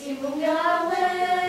Simbung Yahweh.